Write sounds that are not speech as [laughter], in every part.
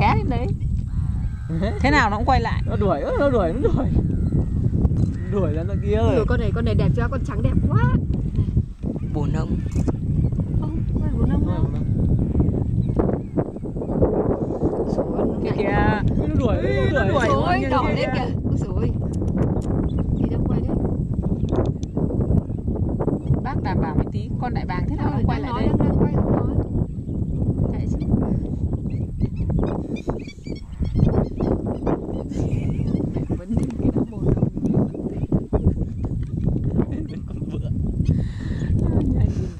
té đến đấy. [laughs] Thế nào nó cũng quay lại. Nó đuổi nó đuổi nó đuổi. Đuổi ra kia rồi. Con này con này đẹp chưa? Con trắng đẹp quá. Bồn ông không phải bốn năm đâu. Rồi, kia nó kìa nó đuổi nó đuổi đuổi. Ôi, Ôi, đỏ kìa, lên kìa. kìa Ôi. Dồi Đi đâu quay đấy. Bác đảm bảo một tí con đại bàng thế nào nó quay lại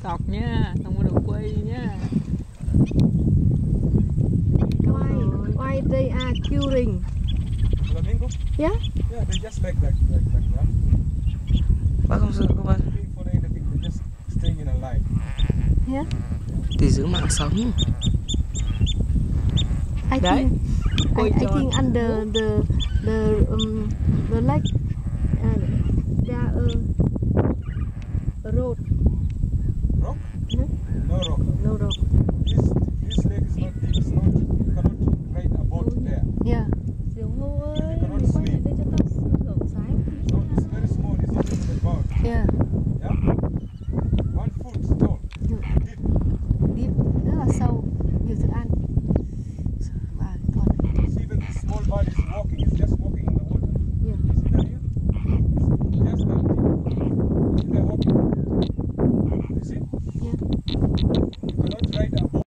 nha dọc nhá không có được quay nhá Why, why they are curing Flamingo? Yeah. Yeah, they just like that, like, like that. bác không sợ các bạn Looking for anything, they just staying in a line. để giữ mạng sống I Đấy. think I, Quay I think under the the um, the lake No rock. no road This, this lake is not deep, it's not, you cannot ride a boat oh, there. yeah Diều You cannot mình quay lại swim. đây cho tao hưởng sáng So it's very small, it's not even about, yeah yeah? Ik ga nooit verder dan